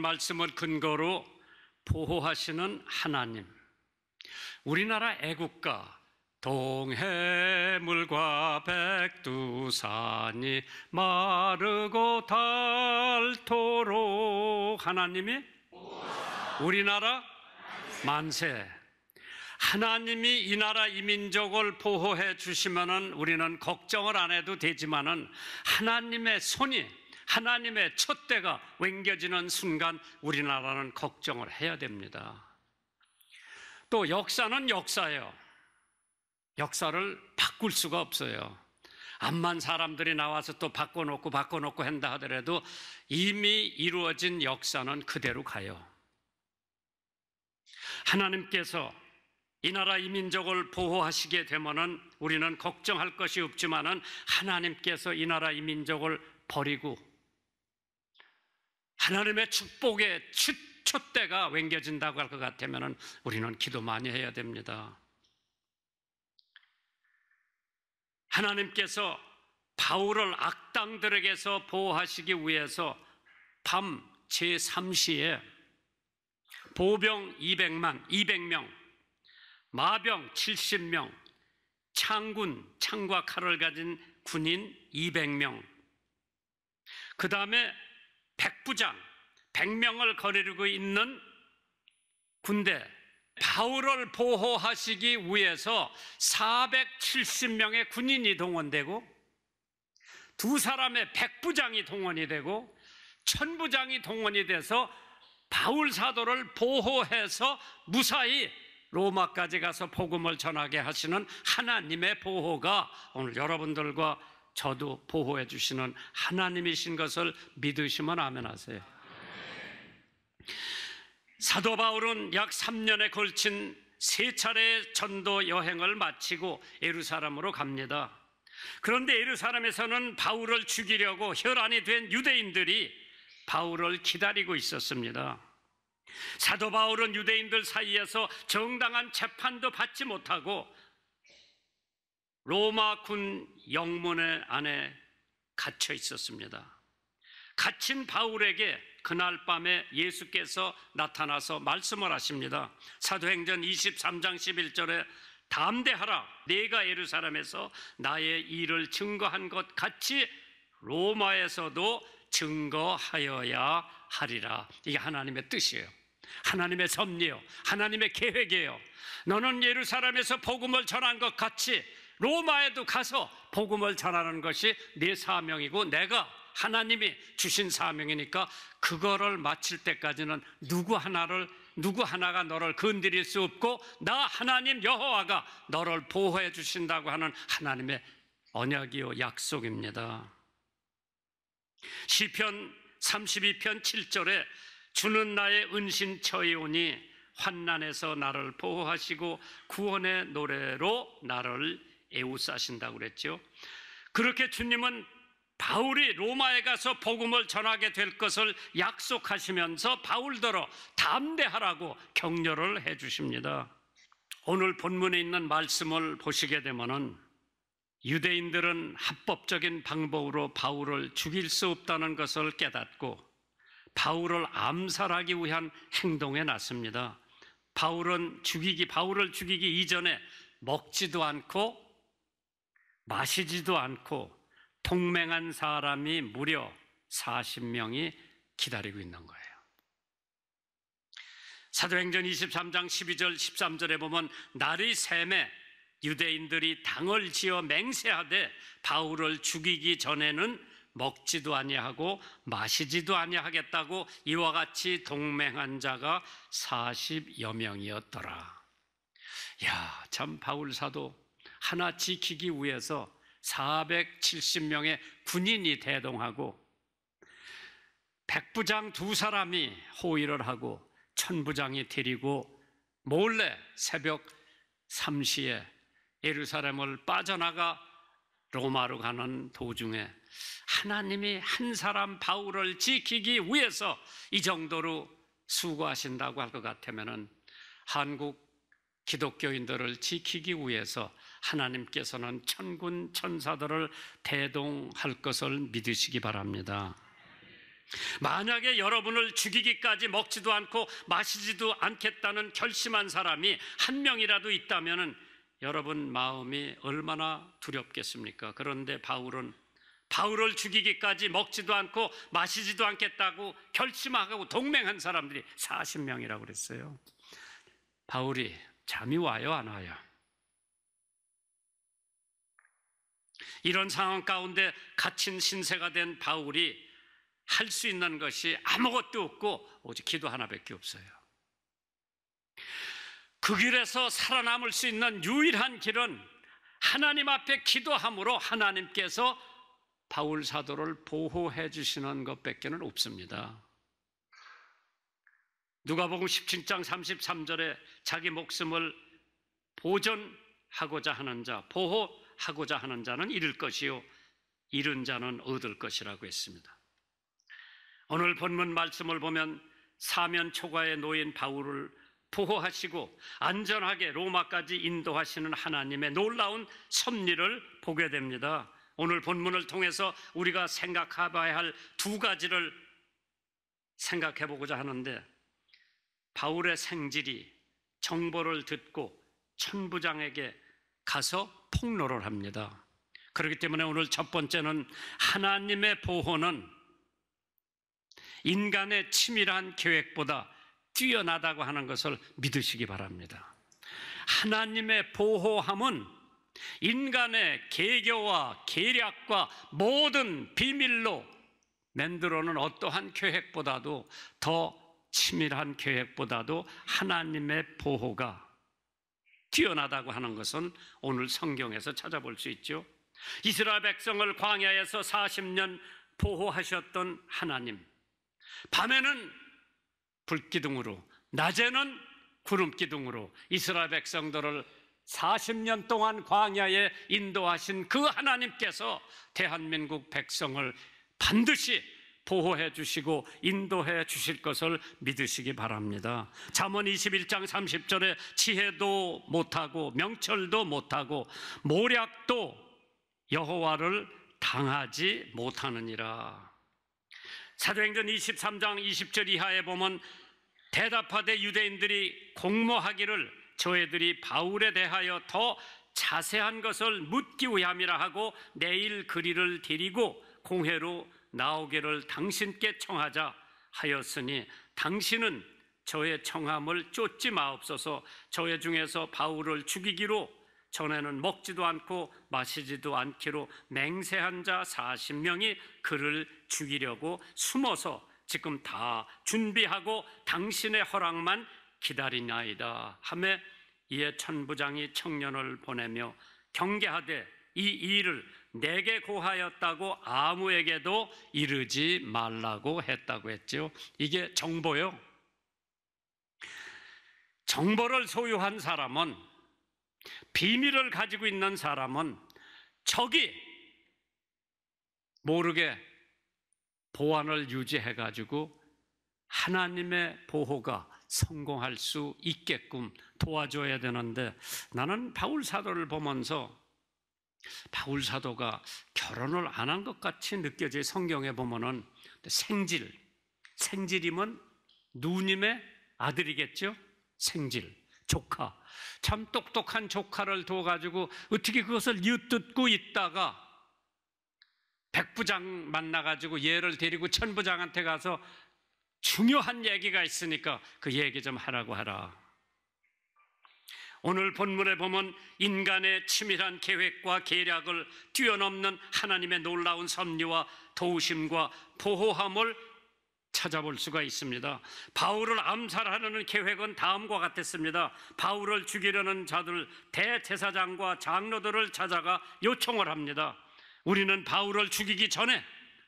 말씀을 근거로 보호하시는 하나님. 우리나라 애국가 동해물과 백두산이 마르고 닳도록 하나님이 우리나라 만세. 하나님이 이 나라 이민족을 보호해 주시면은 우리는 걱정을 안 해도 되지만은 하나님의 손이 하나님의 촛대가 웽겨지는 순간 우리나라는 걱정을 해야 됩니다. 또 역사는 역사예요. 역사를 바꿀 수가 없어요. 암만 사람들이 나와서 또 바꿔놓고 바꿔놓고 한다 하더라도 이미 이루어진 역사는 그대로 가요. 하나님께서 이 나라 이민족을 보호하시게 되면은 우리는 걱정할 것이 없지만은 하나님께서 이 나라 이민족을 버리고 하나님의 축복의 촛대가 웽겨진다고 할 것 같으면 우리는 기도 많이 해야 됩니다. 하나님께서 바울을 악당들에게서 보호하시기 위해서 밤 제3시에 보병 200만, 200명, 마병 70명, 창군, 창과 칼을 가진 군인 200명, 그 다음에 백부장 100명을 거느리고 있는 군대 바울을 보호하시기 위해서 470명의 군인이 동원되고 두 사람의 백부장이 동원이 되고 천부장이 동원이 돼서 바울 사도를 보호해서 무사히 로마까지 가서 복음을 전하게 하시는 하나님의 보호가 오늘 여러분들과 저도 보호해 주시는 하나님이신 것을 믿으시면 아멘 하세요. 사도 바울은 약 3년에 걸친 세 차례의 전도 여행을 마치고 예루살렘으로 갑니다. 그런데 예루살렘에서는 바울을 죽이려고 혈안이 된 유대인들이 바울을 기다리고 있었습니다. 사도 바울은 유대인들 사이에서 정당한 재판도 받지 못하고 로마 군 영문의 안에 갇혀 있었습니다. 갇힌 바울에게 그날 밤에 예수께서 나타나서 말씀을 하십니다. 사도행전 23장 11절에 담대하라 내가 예루살렘에서 나의 일을 증거한 것 같이 로마에서도 증거하여야 하리라. 이게 하나님의 뜻이에요. 하나님의 섭리요. 하나님의 계획이에요. 너는 예루살렘에서 복음을 전한 것 같이 로마에도 가서 복음을 전하는 것이 내 사명이고 내가 하나님이 주신 사명이니까 그거를 마칠 때까지는 누구 하나를 누구 하나가 너를 건드릴 수 없고 나 하나님 여호와가 너를 보호해 주신다고 하는 하나님의 언약이요 약속입니다. 시편 32편 7절에 주는 나의 은신 처이오니 환난에서 나를 보호하시고 구원의 노래로 나를 애우싸신다고 그랬죠. 그렇게 주님은 바울이 로마에 가서 복음을 전하게 될 것을 약속하시면서 바울더러 담대하라고 격려를 해 주십니다. 오늘 본문에 있는 말씀을 보시게 되면은 유대인들은 합법적인 방법으로 바울을 죽일 수 없다는 것을 깨닫고 바울을 암살하기 위한 행동에 나섭니다. 바울은 죽이기 바울을 죽이기 이전에 먹지도 않고 마시지도 않고 동맹한 사람이 무려 40명이 기다리고 있는 거예요. 사도행전 23장 12절 13절에 보면 날이 샘에 유대인들이 당을 지어 맹세하되 바울을 죽이기 전에는 먹지도 아니하고 마시지도 아니하겠다고 이와 같이 동맹한 자가 40여 명이었더라. 야, 참 바울 사도 하나 지키기 위해서 470명의 군인이 대동하고 백부장 두 사람이 호의를 하고 천부장이 데리고 몰래 새벽 3시에 예루살렘을 빠져나가 로마로 가는 도중에 하나님이 한 사람 바울을 지키기 위해서 이 정도로 수고하신다고 할 것 같으면은 한국 기독교인들을 지키기 위해서 하나님께서는 천군 천사들을 대동할 것을 믿으시기 바랍니다. 만약에 여러분을 죽이기까지 먹지도 않고 마시지도 않겠다는 결심한 사람이 한 명이라도 있다면 여러분 마음이 얼마나 두렵겠습니까? 그런데 바울은 바울을 죽이기까지 먹지도 않고 마시지도 않겠다고 결심하고 동맹한 사람들이 40명이라고 그랬어요. 바울이 잠이 와요, 안 와요? 이런 상황 가운데 갇힌 신세가 된 바울이 할 수 있는 것이 아무것도 없고 오직 기도 하나밖에 없어요. 그 길에서 살아남을 수 있는 유일한 길은 하나님 앞에 기도함으로 하나님께서 바울 사도를 보호해 주시는 것밖에는 없습니다. 누가복음 17장 33절에 자기 목숨을 보존하고자 하는 자, 보호하고자 하는 자는 잃을 것이요 잃은 자는 얻을 것이라고 했습니다. 오늘 본문 말씀을 보면 사면 초과에 놓인 바울을 보호하시고 안전하게 로마까지 인도하시는 하나님의 놀라운 섭리를 보게 됩니다. 오늘 본문을 통해서 우리가 생각해봐야 할 두 가지를 생각해 보고자 하는데 바울의 생질이 정보를 듣고 천부장에게 가서 폭로를 합니다. 그렇기 때문에 오늘 첫 번째는 하나님의 보호는 인간의 치밀한 계획보다 뛰어나다고 하는 것을 믿으시기 바랍니다. 하나님의 보호함은 인간의 계교와 계략과 모든 비밀로 만들어놓은 어떠한 계획보다도 더 치밀한 계획보다도 하나님의 보호가 뛰어나다고 하는 것은 오늘 성경에서 찾아볼 수 있죠. 이스라엘 백성을 광야에서 40년 보호하셨던 하나님. 밤에는 불기둥으로, 낮에는 구름기둥으로 이스라엘 백성들을 40년 동안 광야에 인도하신 그 하나님께서 대한민국 백성을 반드시 보호해 주시고 인도해 주실 것을 믿으시기 바랍니다. 잠언 21장 30절에 지혜도 못하고 명철도 못하고 모략도 여호와를 당하지 못하느니라. 사도행전 23장 20절 이하에 보면 대답하되 유대인들이 공모하기를 저희들이 바울에 대하여 더 자세한 것을 묻기 위함이라 하고 내일 그리를 데리고 공회로 나오기를 당신께 청하자 하였으니 당신은 저의 청함을 쫓지 마옵소서. 저의 중에서 바울을 죽이기로 전에는 먹지도 않고 마시지도 않기로 맹세한 자 40명이 그를 죽이려고 숨어서 지금 다 준비하고 당신의 허락만 기다리나이다. 하매 이에 천부장이 청년을 보내며 경계하되 이 일을 내게 고하였다고 아무에게도 이르지 말라고 했다고 했죠. 이게 정보요. 정보를 소유한 사람은 비밀을 가지고 있는 사람은 적이 모르게 보안을 유지해 가지고 하나님의 보호가 성공할 수 있게끔 도와줘야 되는데 나는 바울 사도를 보면서 바울 사도가 결혼을 안 한 것 같이 느껴져 성경에 보면은 생질 생질이면 누님의 아들이겠죠? 생질 조카. 참 똑똑한 조카를 둬 가지고 어떻게 그것을 엿듣고 있다가 백부장 만나 가지고 얘를 데리고 천부장한테 가서 중요한 얘기가 있으니까 그 얘기 좀 하라고 하라. 오늘 본문에 보면 인간의 치밀한 계획과 계략을 뛰어넘는 하나님의 놀라운 섭리와 도우심과 보호함을 찾아볼 수가 있습니다. 바울을 암살하려는 계획은 다음과 같았습니다. 바울을 죽이려는 자들 대제사장과 장로들을 찾아가 요청을 합니다. 우리는 바울을 죽이기 전에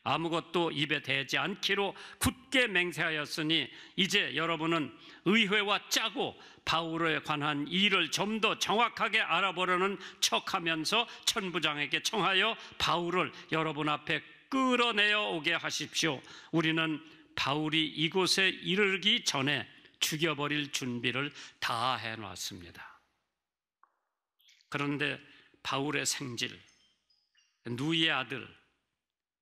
아무것도 입에 대지 않기로 굳게 맹세하였으니 이제 여러분은 의회와 짜고 바울에 관한 일을 좀 더 정확하게 알아보려는 척하면서 천부장에게 청하여 바울을 여러분 앞에 끌어내어 오게 하십시오. 우리는 바울이 이곳에 이르기 전에 죽여버릴 준비를 다 해놨습니다. 그런데 바울의 생질, 누이의 아들,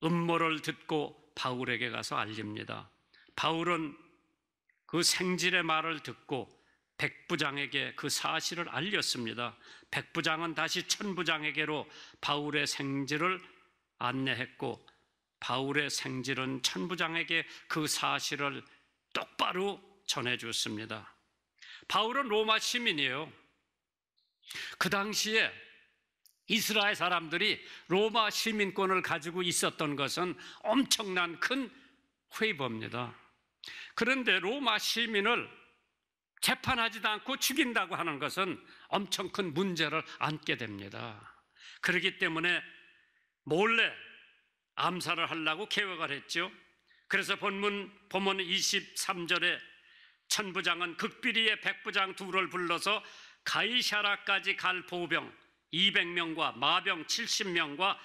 음모를 듣고 바울에게 가서 알립니다. 바울은 그 생질의 말을 듣고 백부장에게 그 사실을 알렸습니다. 백부장은 다시 천부장에게로 바울의 생질을 안내했고 바울의 생질은 천부장에게 그 사실을 똑바로 전해줬습니다. 바울은 로마 시민이에요. 그 당시에 이스라엘 사람들이 로마 시민권을 가지고 있었던 것은 엄청난 큰 회의입니다. 그런데 로마 시민을 재판하지도 않고 죽인다고 하는 것은 엄청 큰 문제를 안게 됩니다. 그렇기 때문에 몰래 암살을 하려고 계획을 했죠. 그래서 본문 본문 23절에 천부장은 극비리의 백부장 둘을 불러서 가이샤라까지 갈 보병 200명과 마병 70명과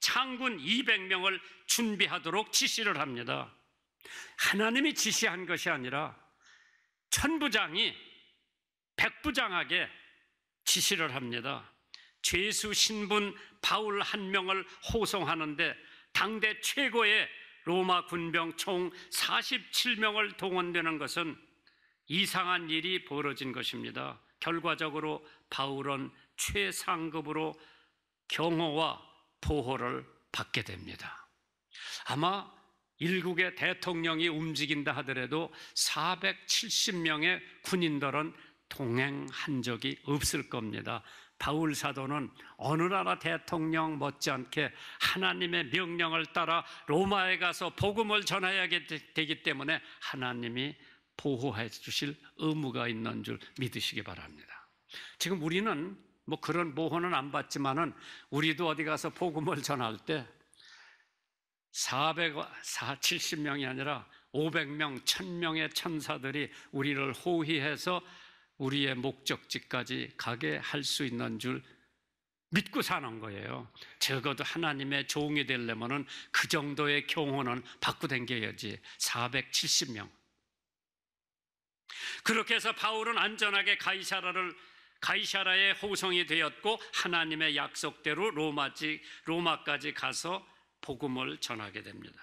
창군 200명을 준비하도록 지시를 합니다. 하나님이 지시한 것이 아니라 천부장이 백부장에게 지시를 합니다. 죄수 신분 바울 한 명을 호송하는데 당대 최고의 로마 군병 총 47명을 동원되는 것은 이상한 일이 벌어진 것입니다. 결과적으로 바울은 최상급으로 경호와 보호를 받게 됩니다. 아마 일국의 대통령이 움직인다 하더라도 470명의 군인들은 동행한 적이 없을 겁니다. 바울 사도는 어느 나라 대통령 못지않게 하나님의 명령을 따라 로마에 가서 복음을 전해야 되기 때문에 하나님이 보호해 주실 의무가 있는 줄 믿으시기 바랍니다. 지금 우리는 뭐 그런 보호는 안 받지만은 우리도 어디 가서 복음을 전할 때 400, 70명이 아니라 500명, 1000명의 천사들이 우리를 호위해서 우리의 목적지까지 가게 할 수 있는 줄 믿고 사는 거예요. 적어도 하나님의 종이 되려면은 그 정도의 경호는 받고 댕겨야지. 470명. 그렇게 해서 바울은 안전하게 가이사라를 가이사라의 호성이 되었고 하나님의 약속대로 로마지 로마까지 가서 복음을 전하게 됩니다.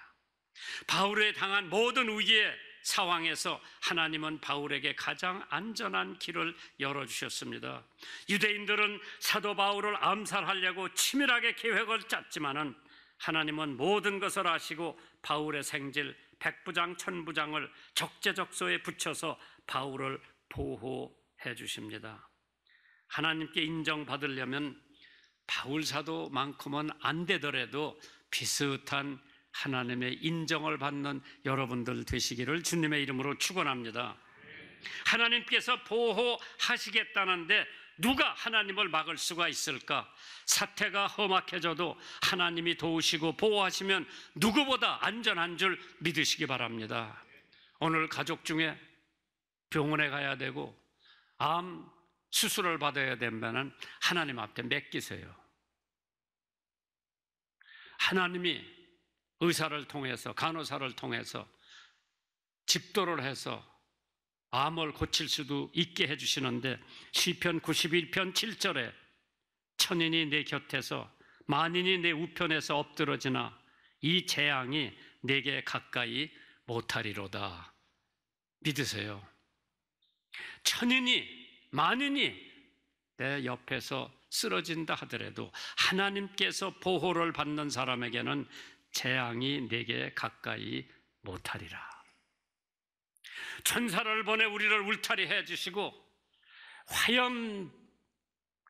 바울에 당한 모든 위기의 상황에서 하나님은 바울에게 가장 안전한 길을 열어주셨습니다. 유대인들은 사도 바울을 암살하려고 치밀하게 계획을 짰지만은 하나님은 모든 것을 아시고 바울의 생질 백부장, 천부장을 적재적소에 붙여서 바울을 보호해 주십니다. 하나님께 인정받으려면 바울 사도만큼은 안 되더라도 비슷한 하나님의 인정을 받는 여러분들 되시기를 주님의 이름으로 축원합니다. 하나님께서 보호하시겠다는데 누가 하나님을 막을 수가 있을까? 사태가 험악해져도 하나님이 도우시고 보호하시면 누구보다 안전한 줄 믿으시기 바랍니다. 오늘 가족 중에 병원에 가야 되고 암 수술을 받아야 되면 하나님 앞에 맡기세요. 하나님이 의사를 통해서 간호사를 통해서 집도를 해서 암을 고칠 수도 있게 해주시는데 시편 91편 7절에 천인이 내 곁에서 만인이 내 우편에서 엎드러지나 이 재앙이 내게 가까이 못하리로다 믿으세요 천인이 만인이 내 옆에서 쓰러진다 하더라도 하나님께서 보호를 받는 사람에게는 재앙이 내게 가까이 못하리라. 천사를 보내 우리를 울타리 해 주시고 화염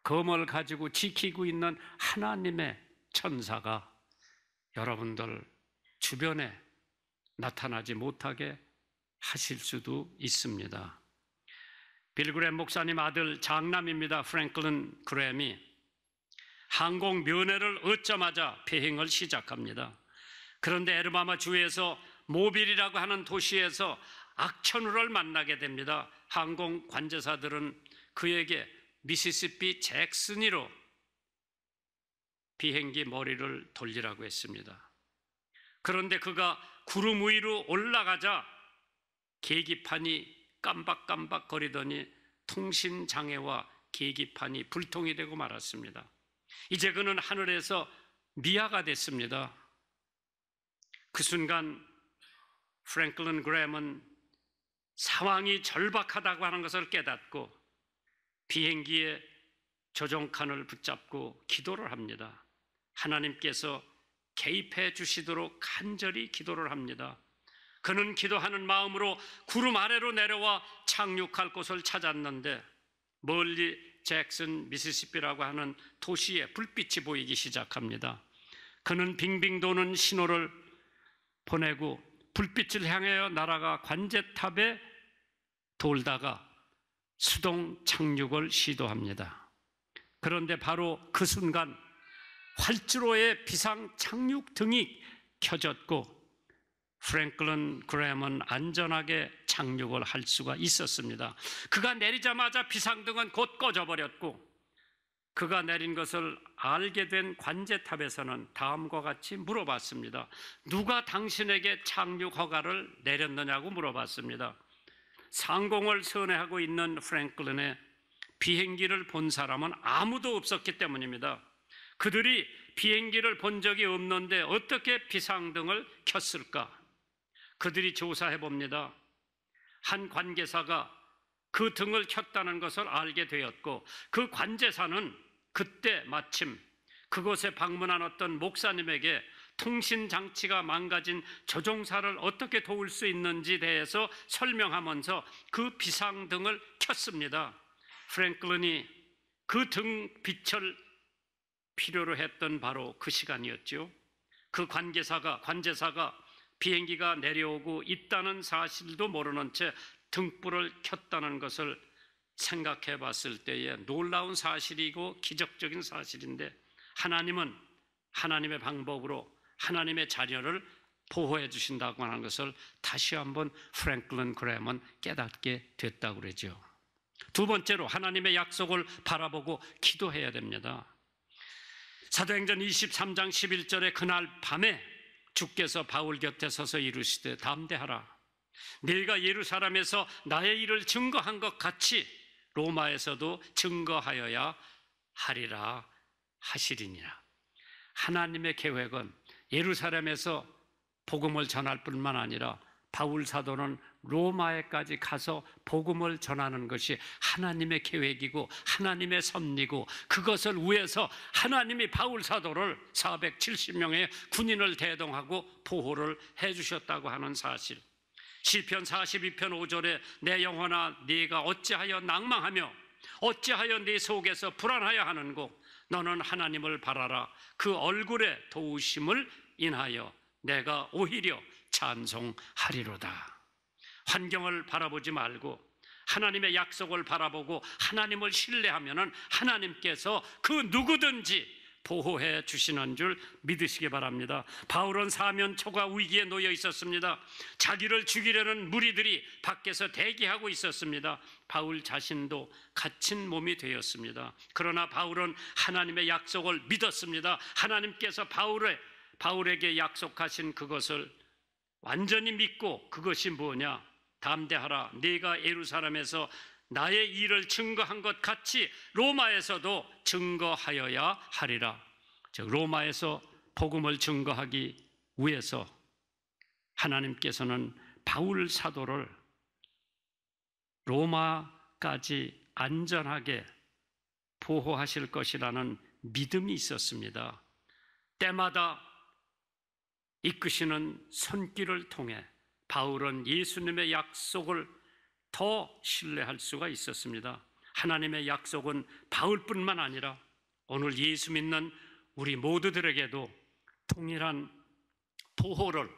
검을 가지고 지키고 있는 하나님의 천사가 여러분들 주변에 나타나지 못하게 하실 수도 있습니다. 빌그램 목사님 아들 장남입니다. 프랭클린 그램이 항공 면회를 얻자마자 비행을 시작합니다. 그런데 에르마마 주에서 모빌이라고 하는 도시에서 악천후를 만나게 됩니다. 항공 관제사들은 그에게 미시시피 잭슨이로 비행기 머리를 돌리라고 했습니다. 그런데 그가 구름 위로 올라가자 계기판이 깜박깜박 거리더니 통신 장애와 계기판이 불통이 되고 말았습니다. 이제 그는 하늘에서 미아가 됐습니다. 그 순간 프랭클린 그램은 상황이 절박하다고 하는 것을 깨닫고 비행기의 조종칸을 붙잡고 기도를 합니다. 하나님께서 개입해 주시도록 간절히 기도를 합니다. 그는 기도하는 마음으로 구름 아래로 내려와 착륙할 곳을 찾았는데 멀리 잭슨 미시시피라고 하는 도시에 불빛이 보이기 시작합니다. 그는 빙빙 도는 신호를 보내고 불빛을 향하여 날아가 관제탑에 돌다가 수동 착륙을 시도합니다. 그런데 바로 그 순간 활주로의 비상 착륙 등이 켜졌고 프랭클린 그램은 안전하게 착륙을 할 수가 있었습니다. 그가 내리자마자 비상등은 곧 꺼져버렸고 그가 내린 것을 알게 된 관제탑에서는 다음과 같이 물어봤습니다. 누가 당신에게 착륙 허가를 내렸느냐고 물어봤습니다. 상공을 선회하고 있는 프랭클린의 비행기를 본 사람은 아무도 없었기 때문입니다. 그들이 비행기를 본 적이 없는데 어떻게 비상등을 켰을까? 그들이 조사해 봅니다. 한 관계사가 그 등을 켰다는 것을 알게 되었고 그 관제사는 그때 마침 그곳에 방문한 어떤 목사님에게 통신 장치가 망가진 조종사를 어떻게 도울 수 있는지 대해서 설명하면서 그 비상등을 켰습니다. 프랭클린이 그 등 빛을 필요로 했던 바로 그 시간이었죠. 그 관계사가 관제사가 비행기가 내려오고 있다는 사실도 모르는 채 등불을 켰다는 것을 생각해 봤을 때에 놀라운 사실이고 기적적인 사실인데 하나님은 하나님의 방법으로 하나님의 자녀를 보호해 주신다고 하는 것을 다시 한번 프랭클린 그램은 깨닫게 됐다고 그러죠. 두 번째로 하나님의 약속을 바라보고 기도해야 됩니다. 사도행전 23장 11절에 그날 밤에 주께서 바울 곁에 서서 이르시되 담대하라. 네가 예루살렘에서 나의 일을 증거한 것 같이 로마에서도 증거하여야 하리라 하시리니라. 하나님의 계획은 예루살렘에서 복음을 전할 뿐만 아니라 바울 사도는 로마에까지 가서 복음을 전하는 것이 하나님의 계획이고 하나님의 섭리고 그것을 위해서 하나님이 바울 사도를 470명의 군인을 대동하고 보호를 해 주셨다고 하는 사실. 시편 42편 5절에 내 영혼아 네가 어찌하여 낭망하며 어찌하여 네 속에서 불안하여 하는고 너는 하나님을 바라라 그 얼굴에 도우심을 인하여 내가 오히려 찬송하리로다. 환경을 바라보지 말고 하나님의 약속을 바라보고 하나님을 신뢰하면은 하나님께서 그 누구든지 보호해 주시는 줄 믿으시기 바랍니다. 바울은 사면 초과 위기에 놓여 있었습니다. 자기를 죽이려는 무리들이 밖에서 대기하고 있었습니다. 바울 자신도 갇힌 몸이 되었습니다. 그러나 바울은 하나님의 약속을 믿었습니다. 하나님께서 바울의 바울에게 약속하신 그것을 완전히 믿고 그것이 뭐냐? 담대하라. 네가 예루살렘에서 나의 일을 증거한 것 같이 로마에서도 증거하여야 하리라. 즉 로마에서 복음을 증거하기 위해서 하나님께서는 바울 사도를 로마까지 안전하게 보호하실 것이라는 믿음이 있었습니다. 때마다 이끄시는 손길을 통해 바울은 예수님의 약속을 더 신뢰할 수가 있었습니다. 하나님의 약속은 바울뿐만 아니라 오늘 예수 믿는 우리 모두들에게도 동일한 보호를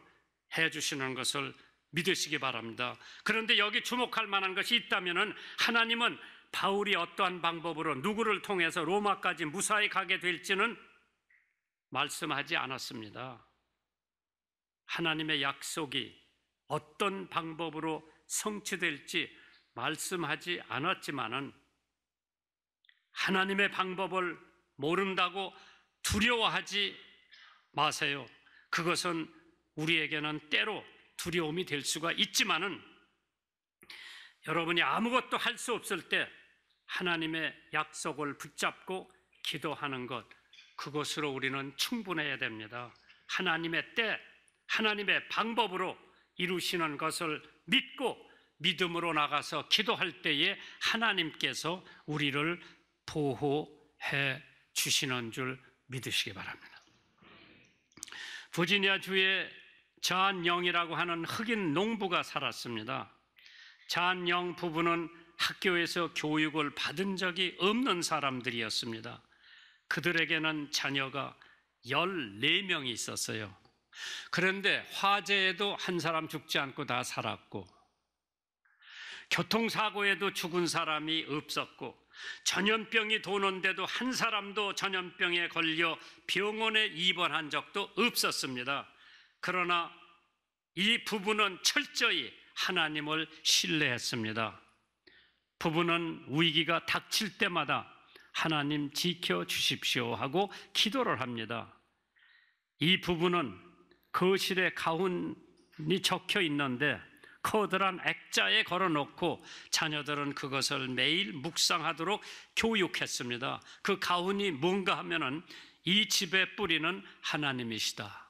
해 주시는 것을 믿으시기 바랍니다. 그런데 여기 주목할 만한 것이 있다면은 하나님은 바울이 어떠한 방법으로 누구를 통해서 로마까지 무사히 가게 될지는 말씀하지 않았습니다. 하나님의 약속이 어떤 방법으로 성취될지 말씀하지 않았지만은 하나님의 방법을 모른다고 두려워하지 마세요. 그것은 우리에게는 때로 두려움이 될 수가 있지만은 여러분이 아무것도 할 수 없을 때 하나님의 약속을 붙잡고 기도하는 것, 그것으로 우리는 충분해야 됩니다. 하나님의 때, 하나님의 방법으로 이루시는 것을 믿고 믿음으로 나가서 기도할 때에 하나님께서 우리를 보호해 주시는 줄 믿으시기 바랍니다. 버지니아 주에 잔 영이라고 하는 흑인 농부가 살았습니다. 잔영 부부는 학교에서 교육을 받은 적이 없는 사람들이었습니다. 그들에게는 자녀가 14명이 있었어요. 그런데 화재에도 한 사람 죽지 않고 다 살았고, 교통사고에도 죽은 사람이 없었고, 전염병이 도는데도 한 사람도 전염병에 걸려 병원에 입원한 적도 없었습니다. 그러나 이 부부는 철저히 하나님을 신뢰했습니다. 부부는 위기가 닥칠 때마다 하나님 지켜 주십시오 하고 기도를 합니다. 이 부부는 거실에 가훈이 적혀 있는데 커다란 액자에 걸어놓고 자녀들은 그것을 매일 묵상하도록 교육했습니다. 그 가훈이 뭔가 하면은 이 집의 뿌리는 하나님이시다.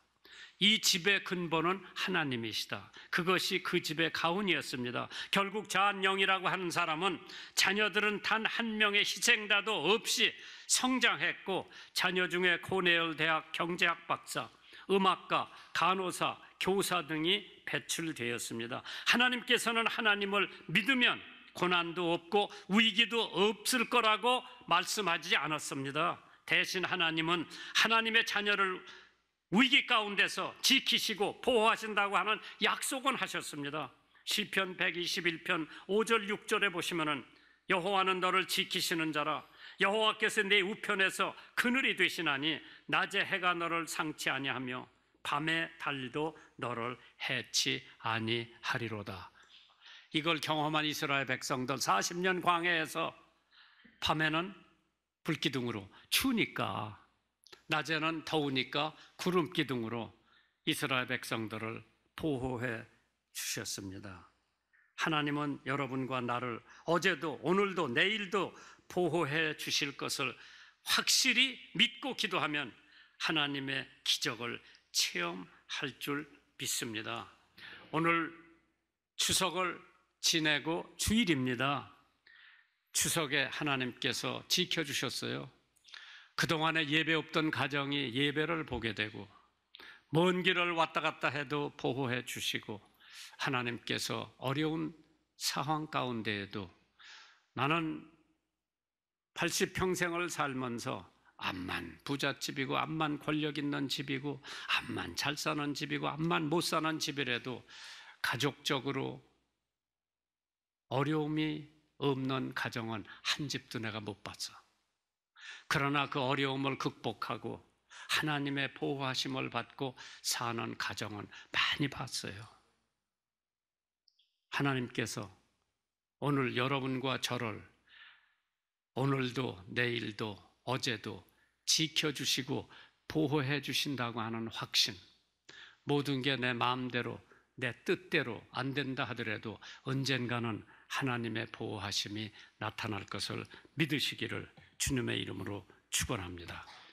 이 집의 근본은 하나님이시다. 그것이 그 집의 가훈이었습니다. 결국 자한영이라고 하는 사람은 자녀들은 단 한 명의 희생자도 없이 성장했고 자녀 중에 코네일 대학 경제학 박사, 음악가, 간호사, 교사 등이 배출되었습니다. 하나님께서는 하나님을 믿으면 고난도 없고 위기도 없을 거라고 말씀하지 않았습니다. 대신 하나님은 하나님의 자녀를 위기 가운데서 지키시고 보호하신다고 하는 약속은 하셨습니다. 시편 121편 5절 6절에 보시면은 여호와는 너를 지키시는 자라 여호와께서 내 우편에서 그늘이 되시나니 낮에 해가 너를 상치 아니하며 밤에 달도 너를 해치 아니하리로다. 이걸 경험한 이스라엘 백성들 40년 광야에서 밤에는 불기둥으로 추우니까 낮에는 더우니까 구름 기둥으로 이스라엘 백성들을 보호해 주셨습니다. 하나님은 여러분과 나를 어제도 오늘도 내일도 보호해 주실 것을 확실히 믿고 기도하면 하나님의 기적을 체험할 줄 믿습니다. 오늘 추석을 지내고 주일입니다. 추석에 하나님께서 지켜주셨어요. 그동안에 예배 없던 가정이 예배를 보게 되고 먼 길을 왔다 갔다 해도 보호해 주시고 하나님께서 어려운 상황 가운데에도 나는 80평생을 살면서 암만 부잣집이고 암만 권력 있는 집이고 암만 잘 사는 집이고 암만 못 사는 집이라도 가족적으로 어려움이 없는 가정은 한 집도 내가 못 봤어. 그러나 그 어려움을 극복하고 하나님의 보호하심을 받고 사는 가정은 많이 봤어요. 하나님께서 오늘 여러분과 저를 오늘도 내일도 어제도 지켜주시고 보호해 주신다고 하는 확신. 모든 게 내 마음대로 내 뜻대로 안 된다 하더라도 언젠가는 하나님의 보호하심이 나타날 것을 믿으시기를 주님의 이름으로 축원합니다.